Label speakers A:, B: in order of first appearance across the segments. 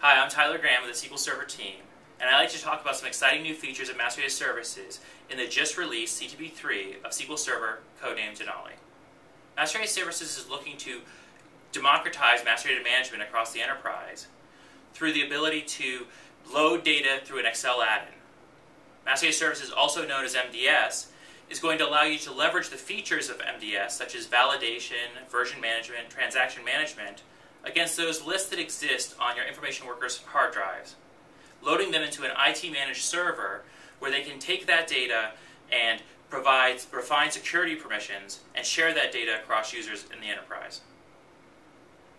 A: Hi, I'm Tyler Graham with the SQL Server team, and I'd like to talk about some exciting new features of Master Data Services in the just released CTP 3 of SQL Server, codenamed Denali. Master Data Services is looking to democratize master data management across the enterprise through the ability to load data through an Excel add-in. Master Data Services, also known as MDS, is going to allow you to leverage the features of MDS, such as validation, version management, transaction management, against those lists that exist on your information workers' hard drives, loading them into an IT managed server where they can take that data and provide refined security permissions and share that data across users in the enterprise.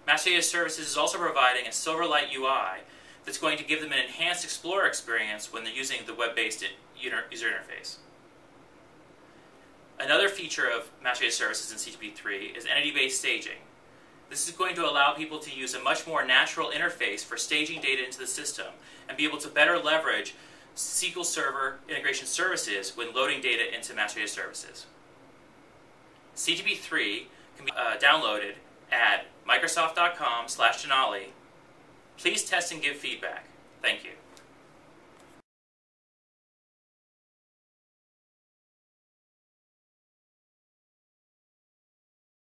A: Master Data Services is also providing a Silverlight UI that's going to give them an enhanced Explorer experience when they're using the web-based user interface. Another feature of Master Data Services in CTP3 is entity-based staging. This is going to allow people to use a much more natural interface for staging data into the system and be able to better leverage SQL Server integration services when loading data into Master Data Services. CTP3 can be uh, downloaded at microsoft.com slash Denali. Please test and give feedback.